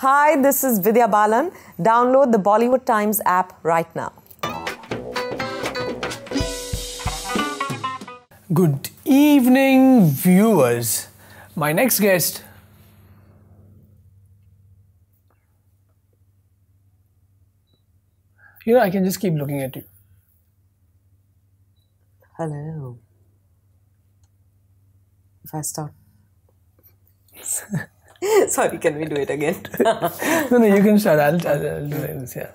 Hi, this is Vidya Balan. Download the Bollywood Times app right now. Good evening, viewers. My next guest. You know, I can just keep looking at you. Hello. If I start. Sorry, can we do it again? No, no, you can start. I'll, I'll, I'll do this. Yeah.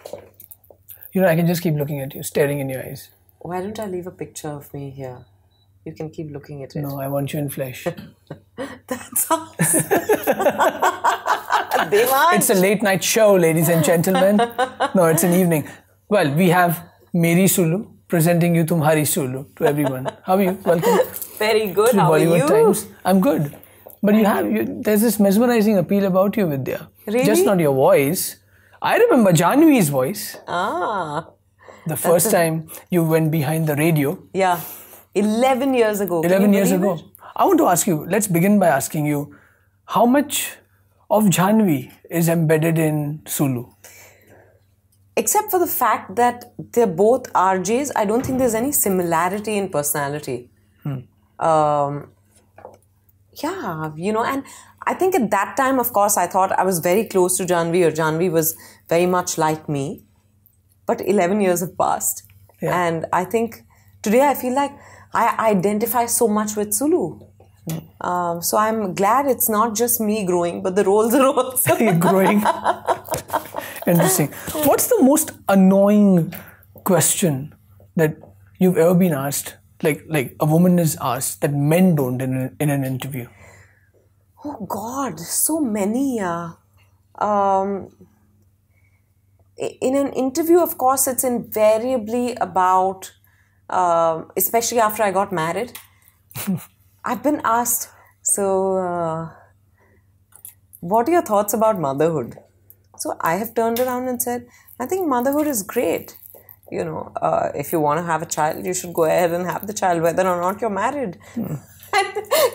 You know, I can just keep looking at you, staring in your eyes. Why don't I leave a picture of me here? You can keep looking at it. No, I want you in flesh. That's all. Devansh. It's a late night show, ladies and gentlemen. No, it's an evening. Well, we have Mary Sulu presenting you Tumhari Sulu to everyone. How are you? Welcome Very good. How are Bollywood you? Times. I'm good. But you have you, there's this mesmerizing appeal about you, Vidya. Really? Just not your voice. I remember Janvi's voice. Ah, The first time you went behind the radio, yeah. 11 years ago. 11 years ago. I want to ask you, let's begin by asking you, how much of Janvi is embedded in Sulu? except for the fact that they're both RJs, I don't think there's any similarity in personality. Um, yeah, you know, and I think at that time, of course, I thought I was very close to Janvi, or Janvi was very much like me. But 11 years have passed. Yeah. And I think today I feel like I identify so much with Sulu. Um, so I'm glad it's not just me growing, but the roles are also. Growing. Interesting. What's the most annoying question that you've ever been asked? Like, like a woman is asked that men don't in, a, in an interview. Oh God, so many. Uh, um, in an interview, of course, it's invariably about, um especially after I got married. I've been asked, so uh, what are your thoughts about motherhood? So I have turned around and said, I think motherhood is great. You know, uh, if you want to have a child, you should go ahead and have the child, whether or not you're married.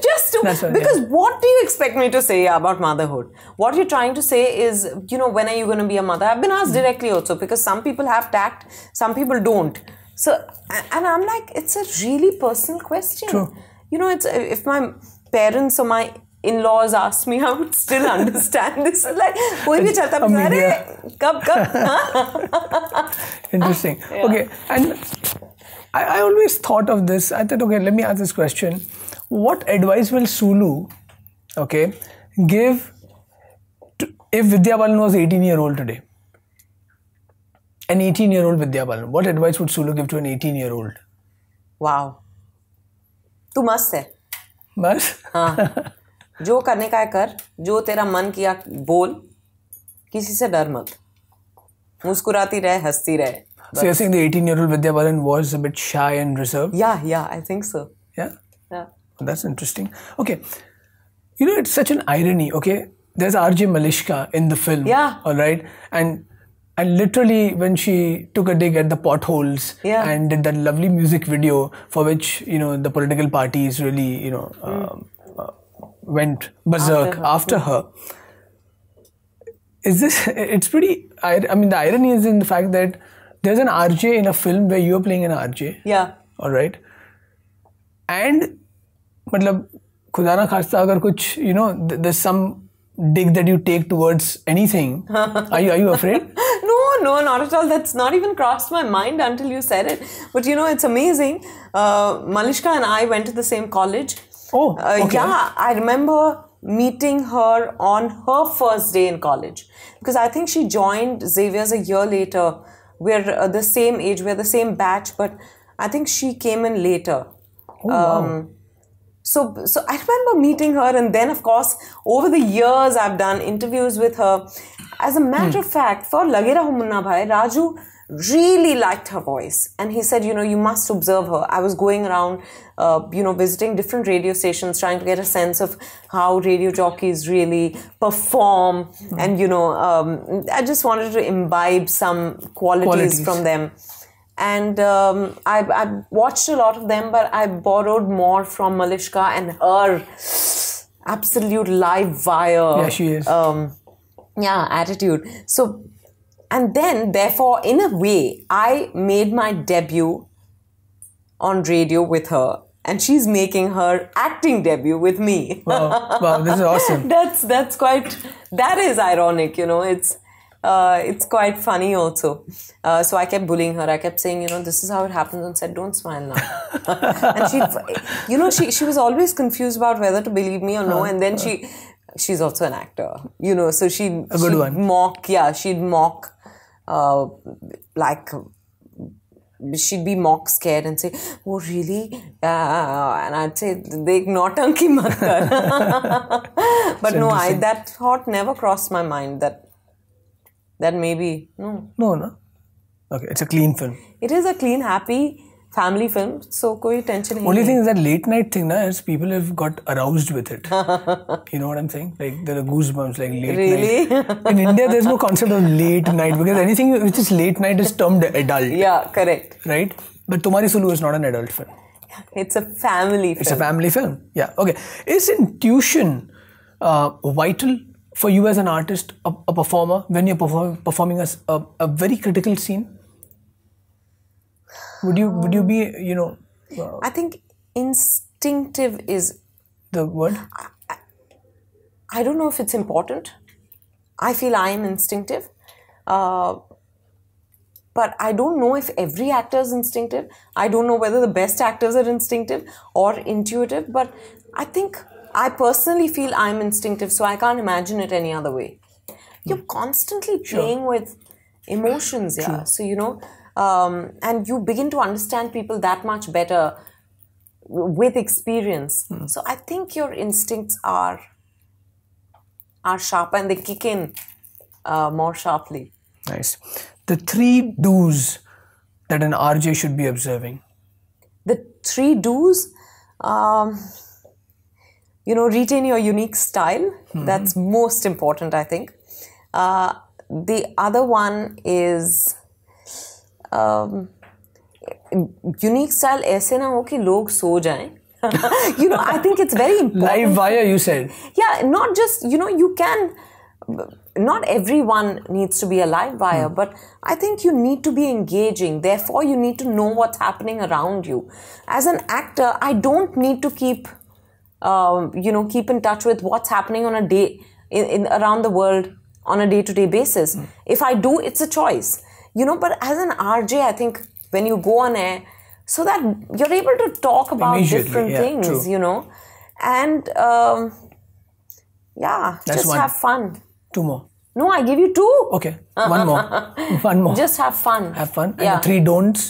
Just to, what- because yeah. what do you expect me to say about motherhood? What you're trying to say is, you know, when are you going to be a mother? I've been asked directly also because some people have tact, some people don't. So, and I'm like, it's a really personal question. True. You know, it's if my parents or my in-laws asked me, I would still understand. this is like, कोई भी चाहता A है, अरे media- कब कब Interesting. Okay, and I, I always thought of this. I thought, okay, let me ask this question: What advice will Sulu, okay, give to, if Vidya Balan was 18 year old today? An 18 year old Vidya Balan. What advice would Sulu give to an 18 year old? Wow तू मस्त है Bas? हाँ जो करने का है कर जो तेरा मन किया बोल किसी से डर मत मुस्कुराती रहे हंसती रहे So you're saying the 18 year old Vidya Balan was a bit shy and reserved? या या आई थिंक सो Yeah. या That's interesting. Okay. You know, it's such an irony, okay? There's RJ Malishka in the film. Yeah. All right. And and literally when she took a dig at the potholes Yeah. and did that lovely music video for which, you know, the political parties really, you know, um, uh, went berserk after her. Is this, it's pretty, I, I mean, the irony is in the fact that there's an RJ in a film where you're playing an RJ या all right and मतलब खुदा ना खास्ता अगर कुछ you know th- there's some dig that you take towards anything are you are you afraid No, no, not at all. That's not even crossed my mind until you said it. But you know, it's amazing. Uh, Malishka and I went to the same college. oh Uh, okay Yeah, I remember meeting her on her first day in college because I think she joined Xavier's a year later. We're uh, the same age, we're the same batch, but I think she came in later. oh, wow. So, so I remember meeting her, and then of course, over the years, I've done interviews with her. As a matter of fact, for Lage Raho Munna Bhai, Raju really liked her voice, and he said, you know, you must observe her. I was going around, uh, you know, visiting different radio stations, trying to get a sense of how radio jockeys really perform, and you know, um, I just wanted to imbibe some qualities, Qualities. from them and um, I, I watched a lot of them, but I borrowed more from Malishka and her absolute live wire. Yeah, she is. Um, yeah attitude so and then therefore in a way i made my debut on radio with her. And she's making her acting debut with me. Wow, wow, this is awesome. that's that's quite that is ironic you know. It's uh, it's quite funny also. Uh, so i kept bullying her. I kept saying you know this is how it happens on said, don't smile now. And she you know she, she was always confused about whether to believe me or no. And then she she's also an actor you know. So she A good she'd one. mock yeah she'd mock uh, like she'd be mock scared and say, "Oh, really?" Uh, and I'd say, "Dekh nautanki mat kar." but no, I that thought never crossed my mind that that maybe no, No, no. Okay, it's a clean film. it is a clean, happy family film. So koi tension Only thing is that late night thing, na, is people have got aroused with it. you know what I'm saying? Like there are goosebumps, like late Really? night. In India, there's no concept of late night because anything which is late night is termed adult, Yeah, correct. right? But Tumhari Sulu is not an adult film. It's a family film. It's a family film. Yeah. Okay. Is intuition uh, vital for you as an artist, a, a performer, when you're perform, performing a very critical scene? Would you would you be you know uh, I think instinctive is the word? I don't know if it's important. I feel I am instinctive. Uh, but I don't know if every actor is instinctive. I don't know whether the best actors are instinctive or intuitive. But I think I personally feel I'm instinctive, so I can't imagine it any other way. You're constantly playing with emotions, yeah. So, you know, um, and you begin to understand people that much better with experience. So I think your instincts are are sharper and they kick in uh, more sharply. Nice. The three do's that an RJ should be observing. The three do's, um, you know, retain your unique style. That's most important, I think. Uh, the other one is um, unique style ऐसे ना हो कि लोग सो जाएं. you know, I think it's very important. Live wire, you said. yeah not just you know you can not everyone needs to be a live wire but i think you need to be engaging therefore you need to know what's happening around you as an actor i don't need to keep um, you know keep in touch with what's happening on a day in, in around the world on a day-to-day basis if i do it's a choice you know but as an rj i think when you go on air so that you're able to talk about different yeah, things true. you know and um, yeah That's just one. have fun Two more. no i give you two Okay. One more. One more. just have fun have fun. And yeah three don'ts.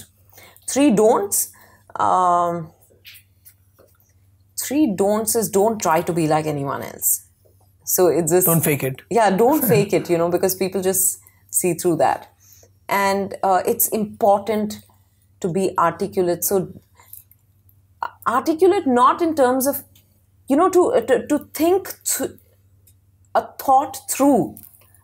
three don'ts um, three don'ts is don't try to be like anyone else so it's just Don't fake it. yeah don't fake it you know because people just see through that and uh, it's important to be articulate so articulate not in terms of you know to to, to think th- a thought through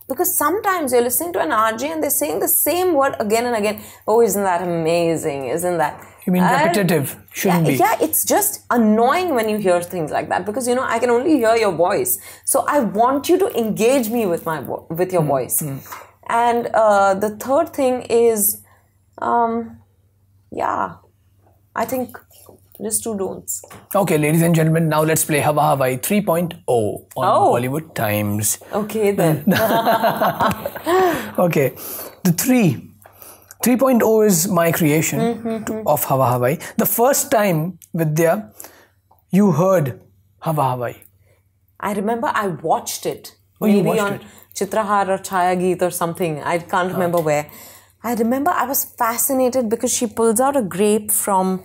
because sometimes you're listening to an RJ and they're saying the same word again and again. Oh, isn't that amazing? Isn't that? You mean And- repetitive? Shouldn't yeah, be. yeah, it's just annoying when you hear things like that because you know I can only hear your voice. So I want you to engage me with my vo- with Hmm, your voice. And uh, the third thing is, um, yeah, I think just two don'ts. Okay, ladies and gentlemen, now let's play Hawa Hawaii 3.0 on Oh. Bollywood Times. Okay then. Okay, the three. 3.0 is my creation to- of Hawa Hawaii. The first time, Vidya, you heard Hawa Hawaii. I remember I watched it. Oh, you maybe watched on it. Chitrahar or Chaya Geet or something. I can't remember where. I remember I was fascinated because she pulls out a grape from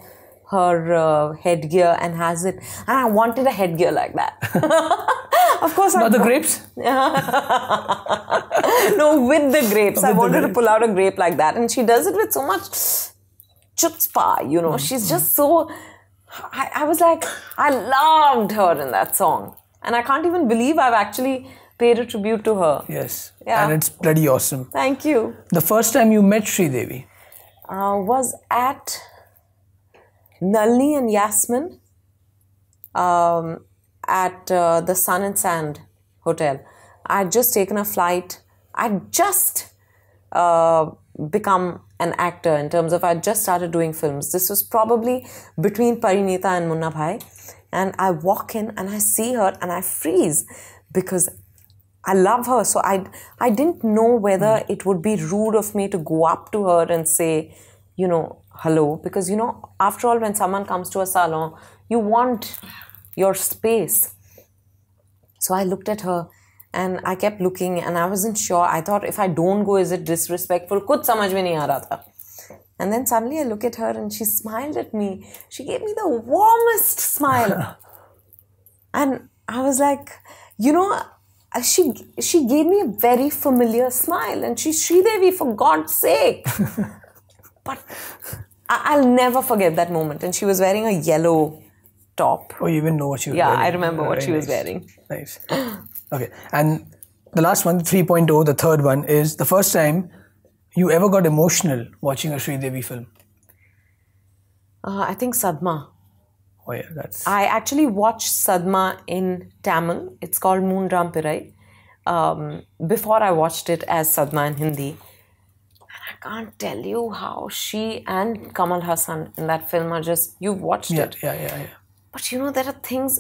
her uh, headgear and has it. And I wanted a headgear like that. of course, I Not the grapes? no, with the grapes. I With the wanted to pull out a grape like that. And she does it with so much chutzpah, you know. Mm-hmm. She's just so. I, I was like, I loved her in that song. And I can't even believe I've actually paid a tribute to her. Yes. Yeah. And it's bloody awesome. Thank you. The first time you met Sridevi. Uh, was at Nalini and Yasmin um, at uh, the Sun and Sand Hotel. I'd just taken a flight. I'd just uh, become an actor in terms of I'd just started doing films. This was probably between Parineeta and Munna Bhai. And I walk in and I see her and I freeze because I love her. So I, I didn't know whether hmm. it would be rude of me to go up to her and say, you know, hello. Because, you know, after all, when someone comes to a salon, you want your space. So I looked at her and I kept looking and I wasn't sure. I thought if I don't go, is it disrespectful? Kuch samajh mein nahi aa raha tha. And then suddenly I look at her and she smiled at me. She gave me the warmest smile. and I was like, you know, she she gave me a very familiar smile and she's Sridevi for God's sake. but I, I'll never forget that moment. And she was wearing a yellow top. Oh, you even know what she was Yeah, wearing. I remember what Very she was wearing. Nice. Okay. And the last one, 3.0, the third one, is the first time you ever got emotional watching a Sridevi film. Uh, I think Sadma. Oh, yeah, that's. I actually watched Sadma in Tamil. It's called Moonram Pirai. Um, before I watched it as Sadma in Hindi. And I can't tell you how she and Kamal Haasan in that film are just, you've watched yeah, it. yeah, yeah, yeah. But you know, there are things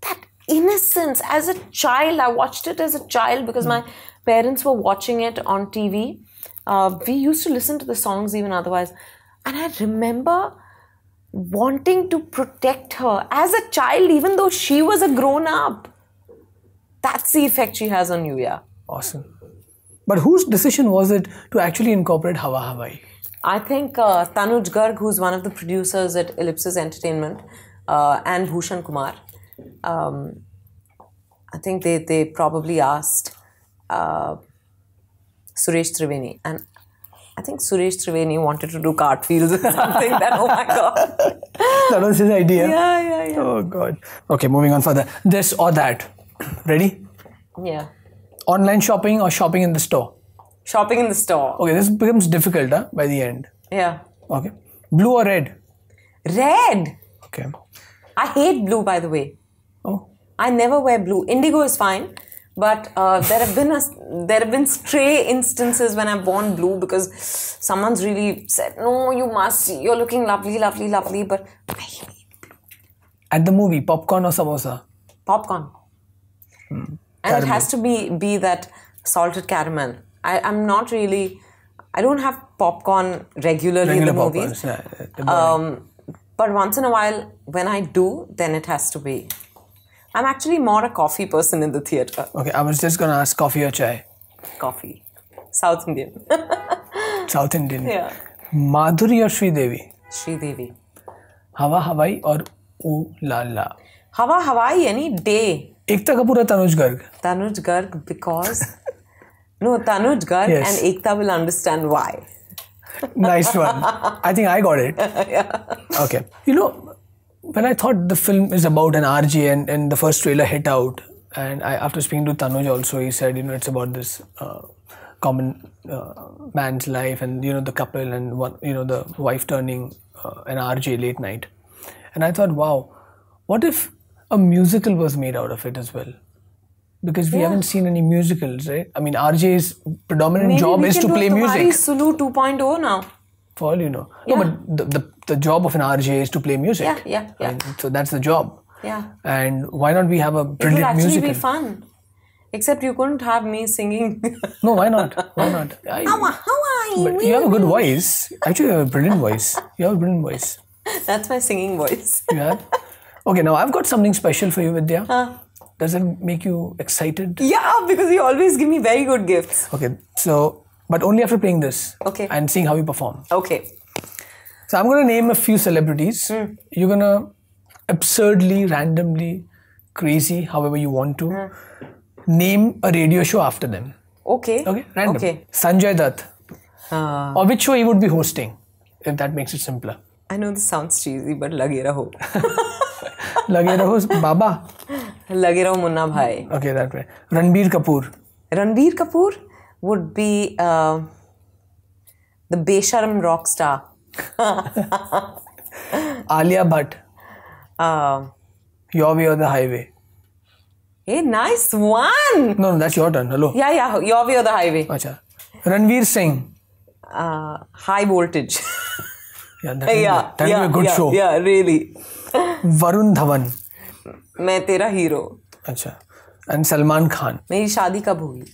that innocence as a child. I watched it as a child because my parents were watching it on TV. Uh, we used to listen to the songs even otherwise. And I remember wanting to protect her as a child, even though she was a grown up. That's the effect she has on you, yeah. Awesome. But whose decision was it to actually incorporate Hawa Hawaii? I think uh, Tanuj Garg, who's one of the producers at Ellipsis Entertainment, uh, and Bhushan Kumar, um, I think they, they probably asked uh, Suresh Triveni. And I think Suresh Triveni wanted to do cartwheels or something. that, oh my God. That was his idea. Yeah, yeah, yeah. Oh, God. Okay, moving on further. This or that. Ready? Yeah. Online shopping or shopping in the store? Shopping in the store. Okay, this becomes difficult huh, by the end. Yeah. Okay. Blue or red? Red. Okay. I hate blue, by the way. Oh, I never wear blue. Indigo is fine, but uh, there have been a, there have been stray instances when I've worn blue because someone's really said, "No, you must. You're looking lovely, lovely, lovely." But I hate at the movie, popcorn or samosa? popcorn, and it has to be be that salted caramel. I, I'm not really. I don't have popcorn regularly in the movies. Yeah. Um, but once in a while, when I do, then it has to be. I'm actually more a coffee person in the theater. okay, I was just gonna ask coffee or chai. Coffee. South Indian. South Indian. yeah. Madhuri or Sridevi? Sri Devi. Hawa Hawaii or Ooh La La? Hawa Hawaii any day. Ekta Kapoor or Tanuj Garg? Tanuj Garg because. no, Tanuj Garg Yes. and Ekta will understand why. Nice one. I think I got it. Okay. You know, when I thought the film is about an RJ and, and the first trailer hit out, and I, after speaking to Tanuj also, he said, you know, it's about this uh, common uh, man's life and, you know, the couple and one, you know, the wife turning uh, an RJ late night. And I thought, wow, what if a musical was made out of it as well? Because we haven't seen any musicals, right? I mean, RJ's predominant Maybe job we is can to do play Tumhari music. Sulu 2.0 now. For all you know. No, but the, the, the job of an RJ is to play music. Yeah, yeah, yeah. And so that's the job. Yeah. And why not we have a brilliant It would actually musical? be fun. Except you couldn't have me singing. No, why not? Why not? I- Hawa Hawaii. but you have a good voice. Actually, you have a brilliant voice. You have a brilliant voice. That's my singing voice. You have. Okay, now I've got something special for you, Vidya. Does it make you excited? yeah, because you always give me very good gifts. Okay, so, but only after playing this. Okay. And seeing how you perform. Okay. So I'm going to name a few celebrities. You're going to absurdly, randomly, crazy, however you want to, name a radio show after them. Okay. Okay, random. Okay. Sanjay Dutt. Uh, Or which show he would be hosting, if that makes it simpler. I know this sounds cheesy, but lage raho. Lage raho, Baba. lage raho Munna Bhai. Okay, that way. Ranbir Kapoor. Ranbir Kapoor would be uh, the Besharam rock star. Alia Bhatt. Uh, Your Way or the Highway. Hey, nice one. No, no, that's your turn. Hello. Yeah, yeah. Your way or the highway. Acha. Ranveer Singh. Uh, high voltage. Yeah, that yeah, be, that yeah, be a good yeah, show. Yeah, really. Varun Dhawan. मैं तेरा hero Acha. And Salman Khan. मेरी शादी कब होगी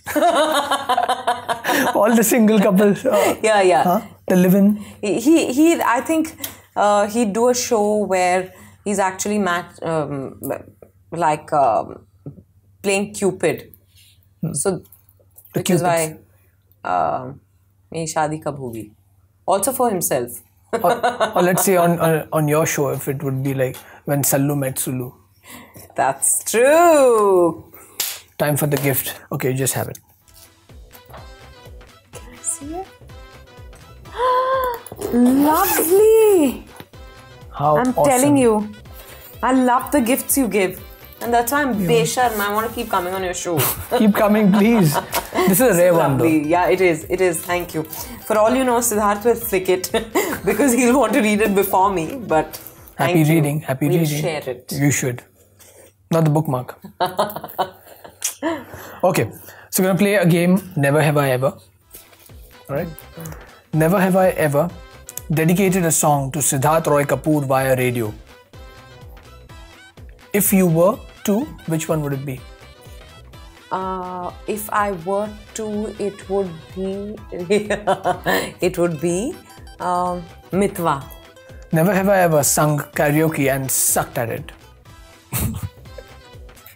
All the single couples. Uh, yeah yeah huh? The live-in. he he i think uh, he'd do a show where he's actually match um, like um, playing cupid so which is why uh, मेरी शादी कब होगी also for himself or, or let's say on, on on your show, if it would be like when Sallu met Sulu. that's true Time for the gift. Okay, you just have it. lovely How i'm awesome. telling you i love the gifts you give and that's why i'm besharm i want to keep coming on your show Keep coming, please. This is a rare one, though. Lovely. Yeah, it is. It is. Thank you. For all you know, Siddharth will flick it because he'll want to read it before me. But Happy you. reading. Happy we'll reading. share it. You should. Not the bookmark. okay, so we're gonna play a game. Never have I ever. All right. Never have I ever dedicated a song to Siddharth Roy Kapoor via radio. If you were to, which one would it be? Uh, if I were to, it would be. it would be um, Mitwa. Never have I ever sung karaoke and sucked at it.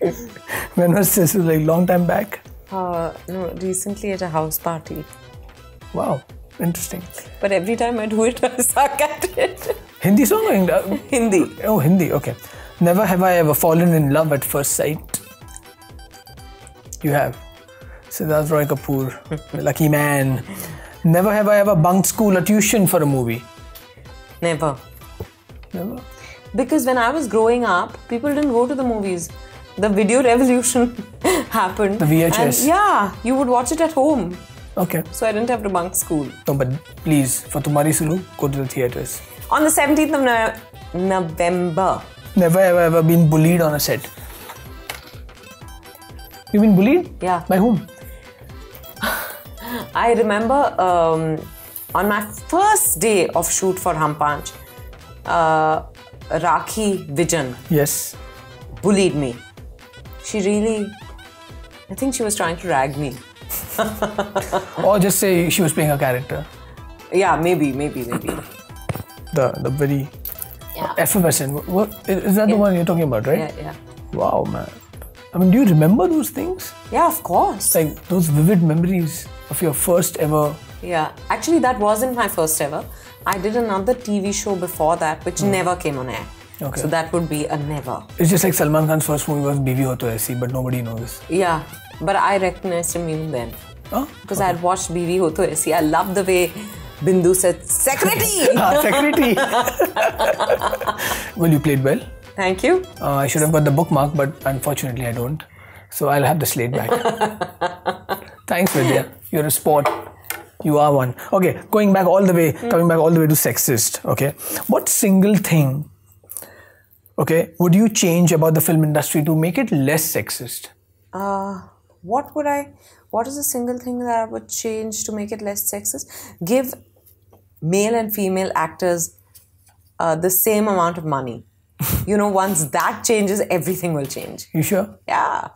when was this? Like long time back. Uh, no, recently at a house party. Wow, interesting. But every time I do it, I suck at it. Hindi song? or Eng- uh, Hindi. Oh, Hindi. Okay. Never have I ever fallen in love at first sight. You have. Siddharth Roy Kapoor, lucky man. Never have I ever bunked school or tuition for a movie. Never. Never. Because when I was growing up, people didn't go to the movies. The video revolution happened. The VHS. And yeah, you would watch it at home. Okay. So I didn't have to bunk school. No, but please, for Tumhari Sulu, go to the theaters. On the 17th of no- November. Never have I ever been bullied on a set. You've been bullied? Yeah. By whom? I remember um, on my first day of shoot for Hum Paanch, uh, Rakhi Vijan Yes. bullied me. She really, I think she was trying to rag me. Or just say she was playing a character. Yeah, maybe, maybe, maybe. The the very Yeah. effervescent. What, is that the one you're talking about, right? Yeah, yeah. Wow, man. I mean, do you remember those things? Yeah, of course. Like those vivid memories of your first ever. Yeah, actually, that wasn't my first ever. I did another TV show before that, which hmm. never came on air. Okay. So that would be a never. It's just like Salman Khan's first movie was Biwi Ho To Aisi, but nobody knows. Yeah, but I recognized him even then Oh, because I had watched Biwi Ho To Aisi. I love the way Bindu said "secretary." ah, secretary. well, you played well. Thank you. Uh, I should have got the bookmark, but unfortunately, I don't. So I'll have the slate back. Thanks, Vidya. You're a sport. You are one. Okay, going back all the way, coming back all the way to sexist. Okay, what single thing, okay, would you change about the film industry to make it less sexist? Uh, what would I? What is the single thing that I would change to make it less sexist? Give male and female actors uh, the same amount of money. you know, once that changes, everything will change. You sure? Yeah.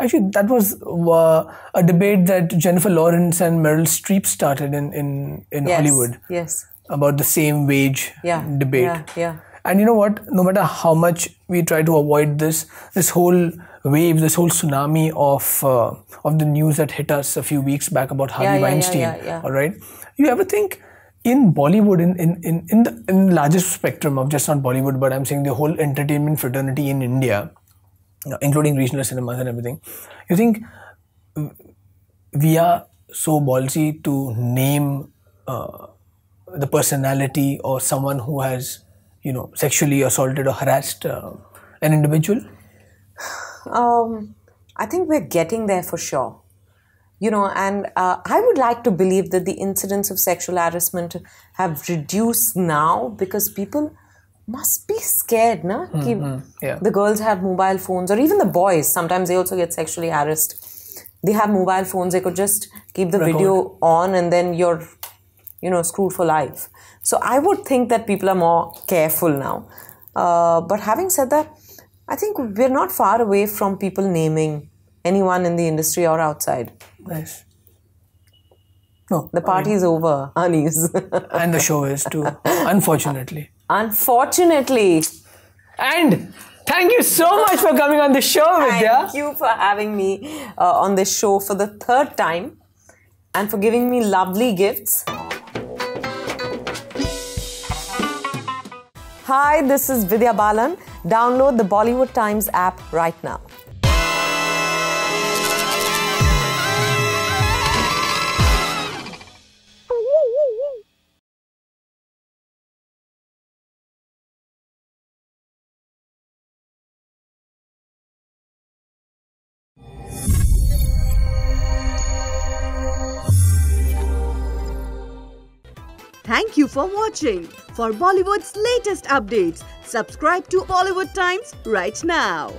Actually, that was uh, a debate that Jennifer Lawrence and Meryl Streep started in in, in Yes. Hollywood Yes. about the same wage Yeah. debate. Yeah. Yeah. And you know what? No matter how much we try to avoid this, this whole wave, this whole tsunami of uh, of the news that hit us a few weeks back about Harvey yeah, yeah, Weinstein. yeah. All right. You ever think in Bollywood, in in in in the, in the largest spectrum of just not Bollywood, but I'm saying the whole entertainment fraternity in India, including regional cinemas and everything, you think we are so ballsy to name uh, the personality or someone who has, you know, sexually assaulted or harassed uh, an individual? Um, I think we're getting there for sure. You know, and uh, I would like to believe that the incidents of sexual harassment have reduced now because people must be scared, na? Ki yeah. The girls have mobile phones, or even the boys. Sometimes they also get sexually harassed. They have mobile phones. They could just keep the video on, and then you're, you know, screwed for life. So I would think that people are more careful now. Uh, but having said that, I think we're not far away from people naming anyone in the industry or outside. Nice. No, The party is over, honeys. and the show is too, unfortunately. Unfortunately. And thank you so much for coming on the show, Vidya. Thank you for having me uh, on this show for the third time and for giving me lovely gifts. Hi, this is Vidya Balan. Download the Bollywood Times app right now. Thank you for watching. For Bollywood's latest updates, subscribe to Bollywood Times right now.